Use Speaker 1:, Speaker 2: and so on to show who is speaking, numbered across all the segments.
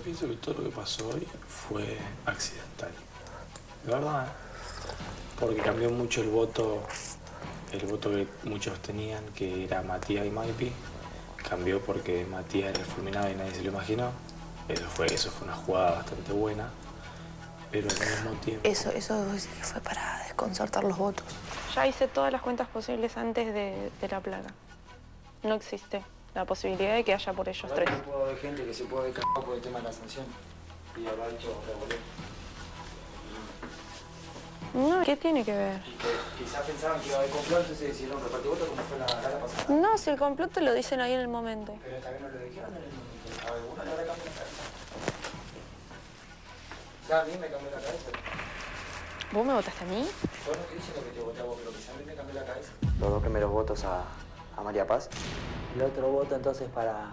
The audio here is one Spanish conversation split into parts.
Speaker 1: pienso que todo lo que pasó hoy fue accidental. De verdad, ¿eh? porque cambió mucho el voto, el voto que muchos tenían, que era Matías y Maipi. Cambió porque Matías era el fulminado y nadie se lo imaginó. Eso fue, eso fue una jugada bastante buena. Pero al mismo tiempo...
Speaker 2: Eso, eso fue para desconcertar los votos.
Speaker 3: Ya hice todas las cuentas posibles antes de, de la plaga. No existe la posibilidad de que haya por ellos tres.
Speaker 4: puedo haber gente que se puede cagado por el tema de la sanción y habrá hecho revolver.
Speaker 3: No, ¿qué tiene que ver?
Speaker 4: Y que quizás pensaban que iba a haber complot, entonces decidieron repartir votos como fue la gala pasada.
Speaker 3: No, si el complot te lo dicen ahí en el momento.
Speaker 4: Pero esta vez no lo dijeron en el momento. A alguno le habrá cambiado la cabeza. Ya a mí me cambió la cabeza.
Speaker 3: ¿Vos me votaste a mí?
Speaker 4: Yo no estoy diciendo que te voté a vos, pero quizás a mí me cambió la cabeza. Los dos primeros votos a, a María Paz. El otro voto entonces para,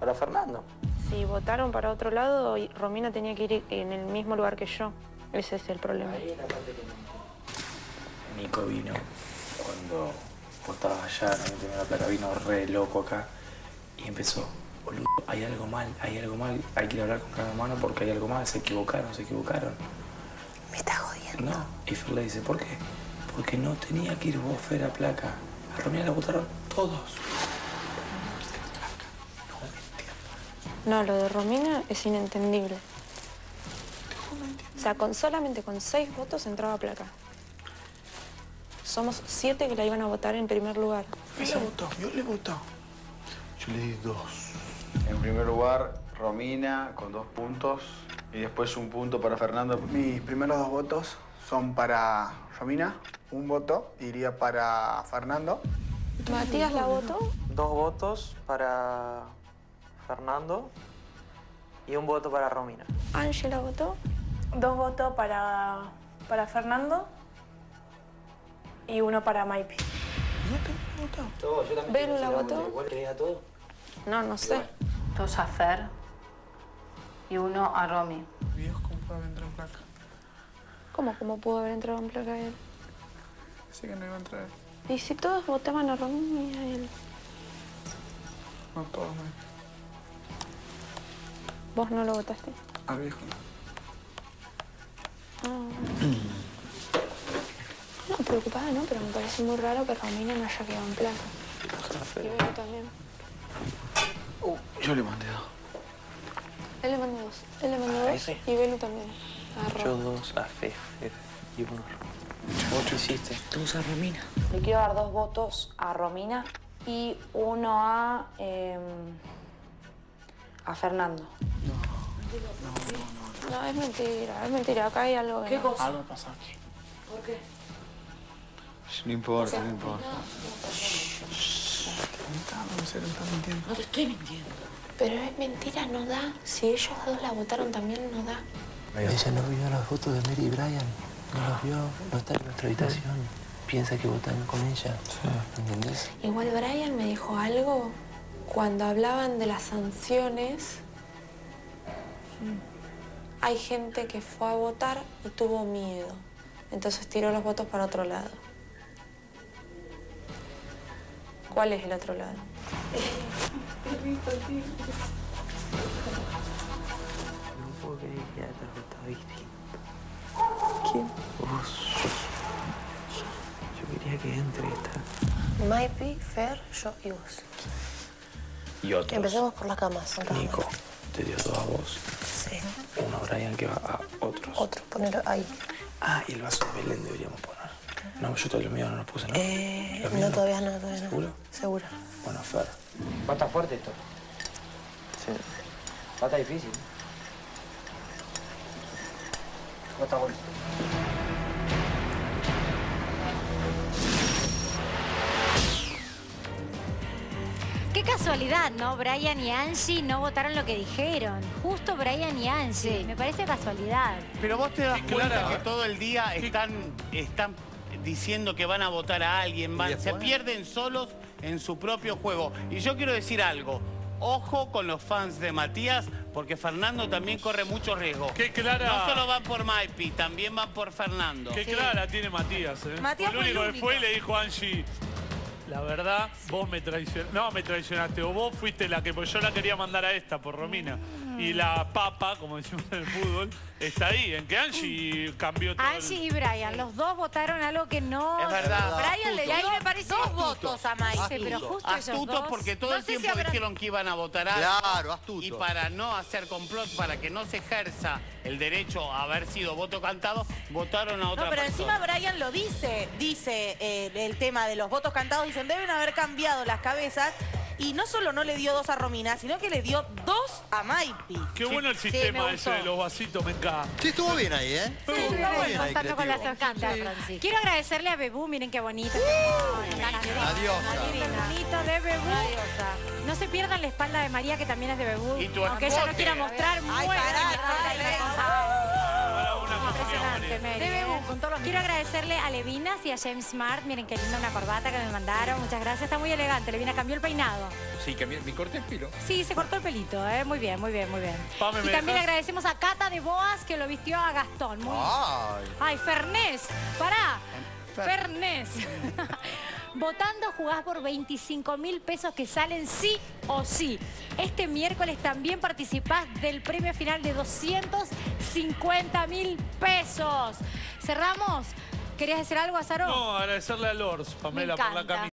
Speaker 4: para Fernando.
Speaker 3: Si votaron para otro lado, y Romina tenía que ir en el mismo lugar que yo. Ese es el problema.
Speaker 4: Ahí es la parte que no
Speaker 1: Nico vino cuando vos estabas allá, no tenía la placa, vino re loco acá y empezó, boludo, hay algo mal, hay algo mal, hay que ir a hablar con cada mano porque hay algo mal, se equivocaron, se equivocaron.
Speaker 2: Me está jodiendo.
Speaker 1: No, y Fer le dice, ¿por qué? Porque no tenía que ir vos, Fer, a placa. A Romina la votaron todos.
Speaker 3: No, lo de Romina es inentendible. O sea, con, solamente con seis votos entraba a placa. Somos siete que la iban a votar en primer lugar.
Speaker 1: Él le votó, yo le votó.
Speaker 5: Yo le di dos.
Speaker 6: En primer lugar, Romina con dos puntos y después un punto para Fernando.
Speaker 7: Mis primeros dos votos son para Romina, un voto iría para Fernando.
Speaker 3: Matías la votó.
Speaker 4: Dos votos para Fernando y un voto para Romina.
Speaker 3: Angie la votó.
Speaker 8: Dos votos para, para Fernando y uno para Maipi.
Speaker 4: Todo, yo también.
Speaker 3: ¿Belu
Speaker 4: quiero
Speaker 3: la votó?
Speaker 4: creía todo.
Speaker 3: No, no sé.
Speaker 9: Dos a Fer y uno a Romy.
Speaker 5: Dios, ¿cómo puede haber entrado en placa?
Speaker 3: ¿Cómo, cómo pudo haber entrado en placa él?
Speaker 5: Así que no iba a entrar.
Speaker 3: Y si todos votaban a Romina y a él.
Speaker 5: No todos, no.
Speaker 3: ¿Vos no lo votaste?
Speaker 5: Al viejo.
Speaker 3: Ah. No, preocupada no, pero me parece muy raro que Romina no haya quedado en placa. Y Belu también.
Speaker 1: Uh, yo le mandé dos.
Speaker 3: Él le mandó dos. Él le mandó
Speaker 1: Ah,
Speaker 3: dos y Belu también.
Speaker 1: Yo dos, a Fe, Fe y uno a Romina. ¿Vos qué hiciste?
Speaker 2: Dos a Romina.
Speaker 9: Le quiero dar dos votos a Romina y uno a. em, a Fernando.
Speaker 3: No, es mentira, es mentira. Acá hay algo
Speaker 9: ¿Qué
Speaker 3: no.
Speaker 9: cosa?
Speaker 5: Algo pasó aquí.
Speaker 9: ¿Por qué?
Speaker 6: No importa, no importa.
Speaker 5: No sé, me estás mintiendo.
Speaker 9: No te estoy mintiendo.
Speaker 2: Pero es mentira, no da. Si ellos dos la votaron también, no da.
Speaker 10: Ella no vio las fotos de Mary y Brian. No los vio, no está en nuestra habitación. Piensa que votan con ella. ¿Entendés?
Speaker 2: Igual Brian me dijo algo cuando hablaban de las sanciones. Hay gente que fue a votar y tuvo miedo. Entonces tiró los votos para otro lado. ¿Cuál es el otro lado?
Speaker 10: No puedo creer que
Speaker 2: ¿Quién?
Speaker 10: Vos. Yo quería que entre esta.
Speaker 2: Maipi, Fer, yo y vos.
Speaker 1: Y otros.
Speaker 2: Empecemos por las camas. sentados.
Speaker 1: Nico, te dio dos a vos.
Speaker 2: Sí.
Speaker 1: Uno a Brian que va a otros.
Speaker 2: Otro, poner ahí.
Speaker 1: Ah, y el vaso de Belén deberíamos poner. No, yo todo lo mío no lo puse, ¿no?
Speaker 2: Eh,
Speaker 1: ¿Lo mío
Speaker 2: no, todavía no, todavía no.
Speaker 1: ¿Seguro?
Speaker 2: Seguro.
Speaker 1: Bueno, Fer.
Speaker 4: Va a estar fuerte esto.
Speaker 10: Sí.
Speaker 4: Va a estar difícil. Va a estar bueno.
Speaker 11: Qué casualidad, ¿no? Brian y Angie no votaron lo que dijeron. Justo Brian y Angie. Me parece casualidad.
Speaker 12: Pero vos te das cuenta que todo el día están, están diciendo que van a votar a alguien, van- se pierden solos en su propio juego. Y yo quiero decir algo. Ojo con los fans de Matías, porque Fernando también corre mucho riesgo.
Speaker 5: Qué clara.
Speaker 12: No solo van por Maipi, también van por Fernando.
Speaker 5: Qué clara tiene Matías, ¿eh?
Speaker 8: Matías
Speaker 5: Fue el
Speaker 8: fue
Speaker 5: único que fue y le dijo a Angie,
Speaker 13: La verdad, vos me traicionaste. No, me traicionaste. O vos fuiste la que... Pues yo la quería mandar a esta por Romina. Y la papa, como decimos en el fútbol, está ahí. En que Angie cambió todo. el-
Speaker 11: Angie y Brian, los dos votaron algo que no...
Speaker 12: Es verdad.
Speaker 11: Brian le dio
Speaker 12: me parece
Speaker 11: dos
Speaker 12: astuto.
Speaker 11: votos a Maite, pero justo
Speaker 12: Astutos
Speaker 11: dos-
Speaker 12: porque todo
Speaker 11: No
Speaker 12: el
Speaker 11: si
Speaker 12: tiempo
Speaker 11: habrán-
Speaker 12: dijeron que iban a votar algo.
Speaker 14: Claro, astuto.
Speaker 12: Y para no hacer complot, para que no se ejerza el derecho a haber sido voto cantado, votaron a otra
Speaker 15: No, pero
Speaker 12: persona.
Speaker 15: encima Brian lo dice, dice eh, el tema de los votos cantados, dicen, deben haber cambiado las cabezas. Y no solo no le dio dos a Romina, sino que le dio dos a Maipi.
Speaker 13: Qué bueno el sistema ese de los vasitos, me encanta.
Speaker 14: Sí, estuvo bien ahí, ¿eh?
Speaker 11: Sí,
Speaker 14: Estuvo bien ahí,
Speaker 11: contando con las
Speaker 14: creativo.
Speaker 11: hojitas.
Speaker 14: Sí.
Speaker 11: Quiero agradecerle a Bebú, miren qué bonito.
Speaker 14: Adiós.
Speaker 11: Qué bonito de Bebú. No se pierdan la espalda de María, que también es de Bebú.
Speaker 12: Y tu
Speaker 11: Aunque ella no quiera mostrar,
Speaker 15: Ay, pará,
Speaker 11: Impresionante, Mary. De Bebú, con todos los Quiero agradecerle a Levinas y a James Smart. Miren qué linda una corbata que me mandaron. Muchas gracias. Está muy elegante. Levina cambió el peinado.
Speaker 16: Sí, cambié, me corté el pelo.
Speaker 11: Sí, se cortó el pelito, ¿eh? Muy bien, muy bien, muy bien.
Speaker 16: Pame,
Speaker 11: y
Speaker 16: ¿me
Speaker 11: también le agradecemos a Cata de Boas que lo vistió a Gastón. Muy
Speaker 14: Ay.
Speaker 11: Ay, Fernés, pará. Fernés. Votando jugás por 25 mil pesos que salen sí o sí. Este miércoles también participás del premio final de 250 mil pesos. Cerramos. ¿Querías decir algo, Azaro?
Speaker 13: No, agradecerle a Lors, Pamela, por la camisa.